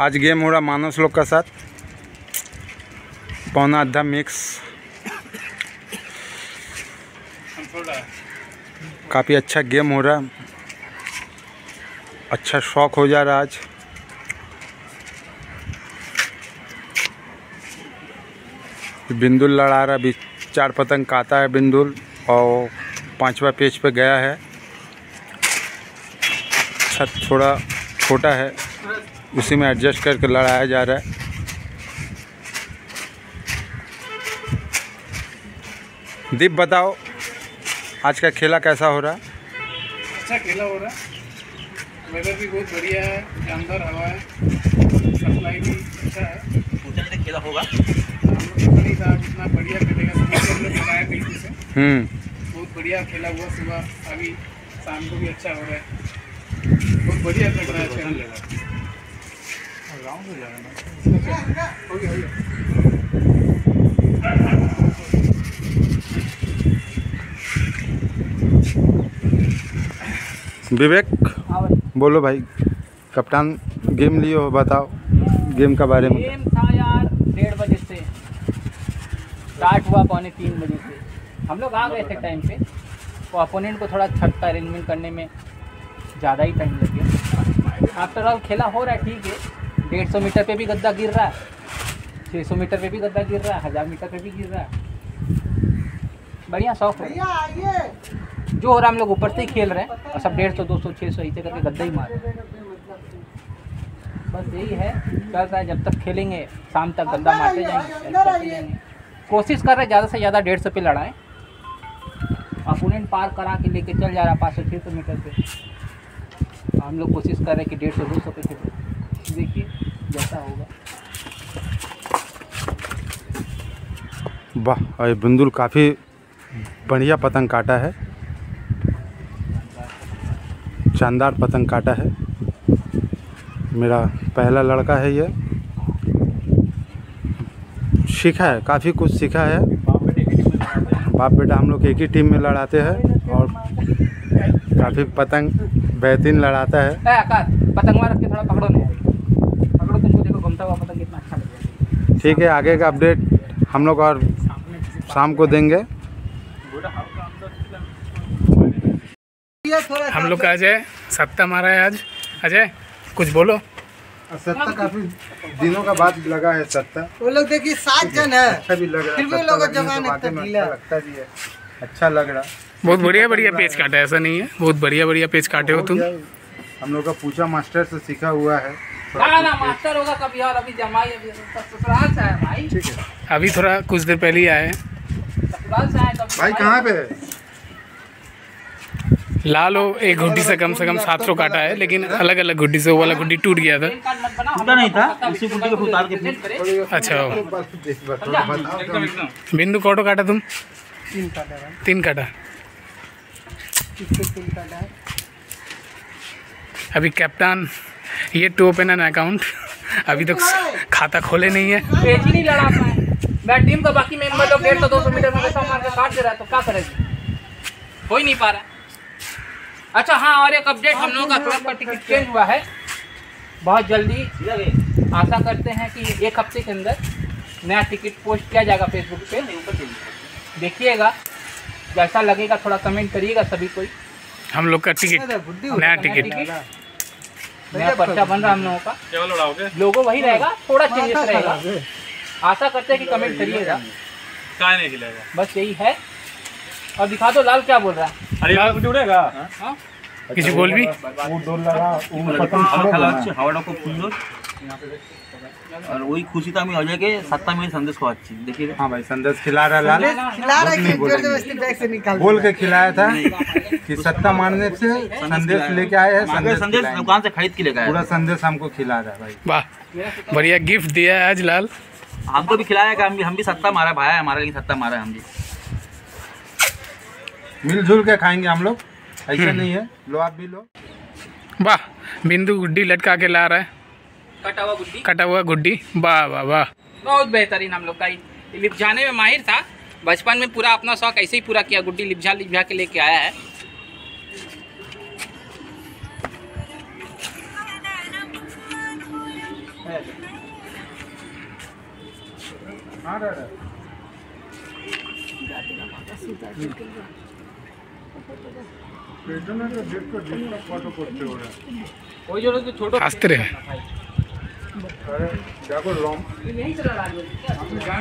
आज गेम हो रहा मानस लोग का साथ। पौना आधा मिक्स काफ़ी अच्छा गेम हो रहा। अच्छा शौक हो जा रहा आज। बिंदुल लड़ा रहा, अभी चार पतंग काता है बिंदुल और पांचवा पेज पे गया है। छत थोड़ा छोटा है उसी में एडजस्ट करके लड़ाया जा रहा है। दीप बताओ आज का खेला कैसा हो रहा है? अच्छा खेला हो रहा है। वेदर भी बहुत बढ़िया है शानदार हवा है सप्लाई भी अच्छा है। उछल खेला होगा। नहीं था इतना बढ़िया खेलेगा समझ के हम लोग लगाया से। हम्म। बहुत बढ़िया खेला हुआ सुबह अभी शाम को भी अच्छा हो रहा है। बढ़िया लग रहा है हो गया हो गया विवेक बोलो भाई कप्तान गेम लिए हो बताओ गेम के बारे में। गेम था यार डेढ़ बजे से। स्टार्ट हुआ पौने तीन बजे से। हम लोग आ गए थे टाइम पे। तो अपोनेंट को थोड़ा छत का अरेंजमेंट करने में ज़्यादा ही टाइम लग गया। आफ्टर ऑल खेला हो रहा है ठीक है। डेढ़ सौ मीटर पे भी गद्दा गिर रहा है। छः सौ मीटर पे भी गद्दा गिर रहा है हज़ार मीटर पे भी गिर रहा है। बढ़िया शौक है। जो हो रहा है हम लोग ऊपर से ही खेल रहे हैं। और सब डेढ़ सौ दो सौ छः सौ ऐसे करके गद्दा ही मार रहे हैं। बस यही है। चल रहा है जब तक खेलेंगे शाम तक गद्दा मारते जाएँगे कोशिश कर रहे हैं ज़्यादा से ज़्यादा डेढ़ सौ पे लड़ाएँ। अपोनेंट पार करा के लेके चल जा रहा है पाँच सौ छः सौ मीटर पे। हम लोग कोशिश कर रहे हैं कि डेढ़ सौ, दो सौ पे देखिए, जैसा होगा। वाह ये बिंदुल काफ़ी बढ़िया पतंग काटा है। शानदार पतंग काटा है। मेरा पहला लड़का है ये। सीखा है, काफ़ी कुछ सीखा है। बाप बेटा हम लोग एक ही टीम में लड़ाते हैं और काफ़ी पतंग बेहतरीन लड़ाता है। ए आकाश पतंग के थोड़ा पकड़ो नहीं पकड़ो तुमको देखो घूमता हुआ पतंग कितना अच्छा लगेगा ठीक है आगे का अपडेट हम लोग और शाम को देंगे। हम लोग का अजय सत्ता मारा है आज। अजय कुछ बोलो। सत्ता काफ़ी दिनों का बाद लगा है सत्ता वो लोग देखिए सात जन है। अच्छा भी लग रहा है। अच्छा लग रहा। बहुत बढ़िया बढ़िया पेज काटा है ऐसा नहीं है। बहुत बढ़िया बढ़िया पेज काटे हो तुम। हम लोग का पूछा मास्टर से सीखा हुआ है। ना ना मास्टर होगा कभी और अभी जमाई अभी ससुराल से आया भाई। ठीक है। अभी थोड़ा कुछ देर पहले ही आए ससुराल से आया भाई कहाँ पे है? लालो एक गुड्डी से कम से कम सात सौ काटा है लेकिन अलग अलग गुड्डी से वो वाला गुड्डी टूट गया था। टूटा नहीं था उसी गुड्डी को उतार के अच्छा। थोड़ा बताओ। तो। बिंदु कोटो काटा तुम? तीन काटा है। तीन काटा। इससे तीन काटा है। अभी कैप्टन ये टू ओपन एन अकाउंट। अभी तक खाता खोले नहीं है। पेज ही नहीं लड़ा पाए मैं टीम का बाकी मेंबर लोग डेढ़ सौ दो सौ मीटर में वैसा मार के काट दे रहा है तो क्या करेगी? हो ही नहीं पा रहा है। अच्छा हाँ और एक अपडेट हम लोगों का क्लब का टिकट चेंज हुआ है। बहुत जल्दी आशा करते हैं कि एक हफ़्ते के अंदर नया टिकट पोस्ट किया जाएगा फेसबुक पे। देखिएगा जैसा लगेगा थोड़ा कमेंट करिएगा सभी कोई हम लोग का टिकट नया टिकट नया पर्चा बन रहा है हम लोगों का लोगो वही रहेगा थोड़ा चेंजेस रहेगा आशा करते हैं कि कमेंट करिएगा बस यही है और दिखा दो लाल क्या बोल रहा है हाँ? কিছু বলবি খেলা হচ্ছে হাওয়াটা খুব সুন্দর और वही खुशी तो हमें अजय के सत्ता में संदेश को अच्छी देखिए हाँ भाई संदेश खिला रहा लाल खिला रहा है बोल के खिलाया था कि सत्ता मारने से संदेश लेके आए हैं संदेश संदेश दुकान से खरीद के लेके आए। पूरा संदेश हमको खिला रहा है भाई। बढ़िया गिफ्ट दिया है आज लाल। हमको भी खिलाया हम भी हम भी सत्ता मारा भाया हमारे लिए सत्ता मारा हम भी। मिलजुल के खाएँगे हम लोग। ऐसा हम्म। नहीं है। लो आप भी लो। वाह बिंदु गुड्डी लटका के ला रहा है। कटा हुआ गुड्डी कटा हुआ गुड्डी वाह वाह वाह बहुत बेहतरीन हम लोग का ये लिपझाने में माहिर था बचपन में पूरा अपना शौक ऐसे ही पूरा किया गुड्डी लिपझा लिपझा के लेके आया है ওই জন্য তো ছোট আসতে রে यहीं से लड़ा दो क्या?